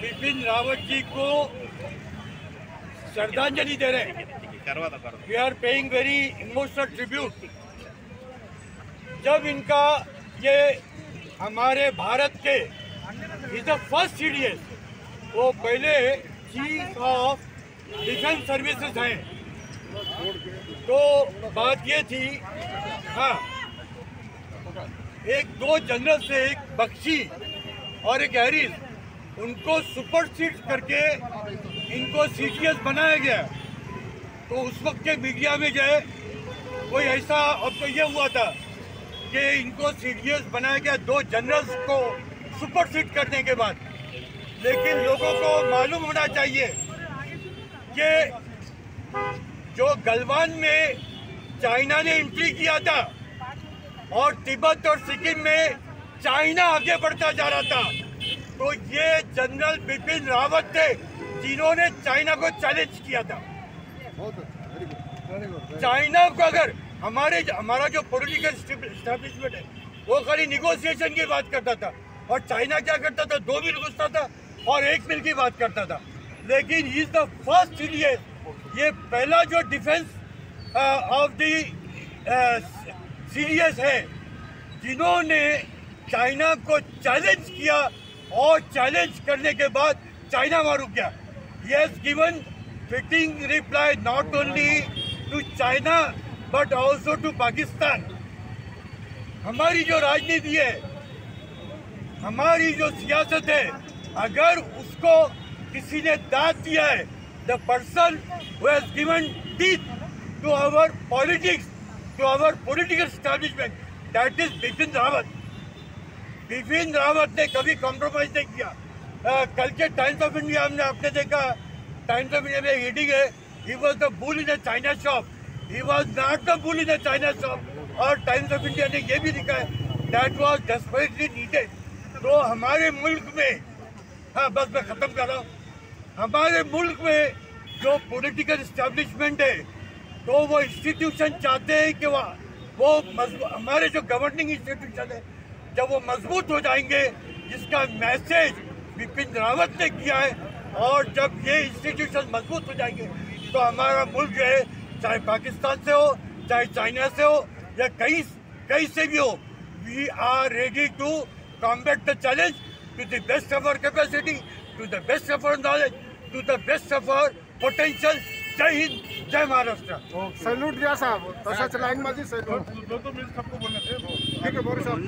बिपिन रावत जी को श्रद्धांजलि दे रहे हैं। We are paying very emotional tribute जब इनका ये हमारे भारत के इज़ द फ़र्स्ट सीडीएस वो पहले चीफ ऑफ़ डिफेंस सर्विसेज़ हैं। तो बात ये थी हाँ एक दो जनरल से एक बख्शी और एक हैरिस, उनको सुपर सीट करके इनको सीटीएस बनाया गया तो उस वक्त के मीडिया में है, कोई ऐसा अब तो ये हुआ था कि इनको सीडीएस बनाया गया, दो जनरल्स को सुपर सीट करने के बाद। लेकिन लोगों को मालूम होना चाहिए कि जो गलवान में चाइना ने एंट्री किया था और तिब्बत और सिक्किम में चाइना आगे बढ़ता जा रहा था। तो ये जनरल बिपिन रावत थे जिन्होंने चाइना को चैलेंज किया था। चाइना को अगर हमारे हमारा जो पॉलिटिकल स्टैब्लिशमेंट है वो खाली निगोसिएशन की बात करता था और चाइना क्या करता था दो मिल घुसता था और एक मिल की बात करता था। लेकिन इज़ द फ़र्स्ट सीडीएस ये पहला जो डिफेंस ऑफ़ द सीडीएस है, जिन्होंने चाइना को चैलेंज किया और चैलेंज करने के बाद चाइना वहाँ रुक गया। Yes given fitting reply not only to China but also to Pakistan हमारी जो राजनीति है, हमारी जो सियासत है, अगर उसको किसी ने दाद दिया है the person who has given teeth to our politics to our political establishment that is Bipin Rawat Bipin Rawat ने कभी कॉम्प्रोमाइज नहीं किया आ, कल के टाइम्स ऑफ़ इंडिया हमने आपने देखा टाइम्स ऑफ़ इंडिया में रीडिंग है he was the bull in China shop he was not the bull in China shop और टाइम्स ऑफ़ इंडिया ने ये भी लिखा है दैट वॉज़ डेस्परेटली नीडेड तो हमारे मुल्क में हाँ बस मैं ख़त्म कर रहा हूँ। हमारे मुल्क में जो पॉलिटिकल इस्टेब्लिशमेंट है तो वो इंस्टीट्यूशन चाहते हैं कि वो वो हमारे जो गवर्निंग इंस्टीट्यूशन है, जब वो मज़बूत हो जाएँगे, जिसका मैसेज बिपिन रावत ने किया है, और जब ये इंस्टीट्यूशन मज़बूत हो जाएँगे तो हमारा मुल्क जो है, चाहे पाकिस्तान से हो, चाहे चाइना से हो, या कहीं कहीं से भी हो we are ready to combat the challenge to the best of our capacity to the best of our knowledge to the best of our potential जय हिंद जय महाराष्ट्र। सॅल्यूट द्या साहेब। तशाच लाइन माझी सैल्यूट दो तो मी सबको बोलने थे ठीक आहे बोलो साहेब